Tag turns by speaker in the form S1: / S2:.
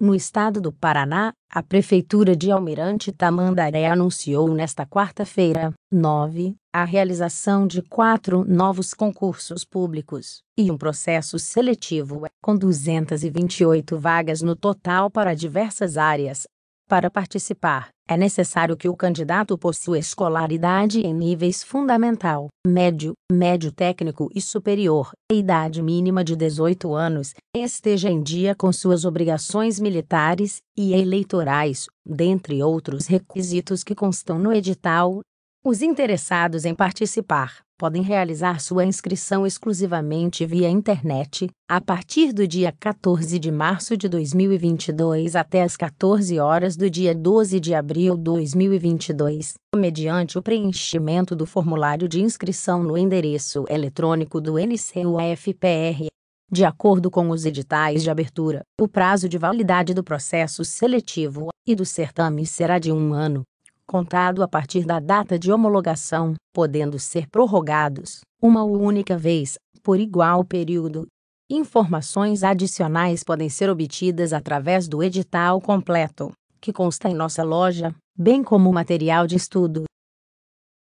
S1: No estado do Paraná, a Prefeitura de Almirante Tamandaré anunciou nesta quarta-feira, 9, a realização de quatro novos concursos públicos e um processo seletivo, com 228 vagas no total para diversas áreas, para participar, é necessário que o candidato possua escolaridade em níveis fundamental, médio, médio técnico e superior, idade mínima de 18 anos, esteja em dia com suas obrigações militares e eleitorais, dentre outros requisitos que constam no edital. Os interessados em participar podem realizar sua inscrição exclusivamente via internet, a partir do dia 14 de março de 2022 até as 14 horas do dia 12 de abril de 2022, mediante o preenchimento do formulário de inscrição no endereço eletrônico do NCUFPR. De acordo com os editais de abertura, o prazo de validade do processo seletivo e do certame será de um ano, contado a partir da data de homologação, podendo ser prorrogados, uma única vez, por igual período. Informações adicionais podem ser obtidas através do edital completo, que consta em nossa loja, bem como material de estudo.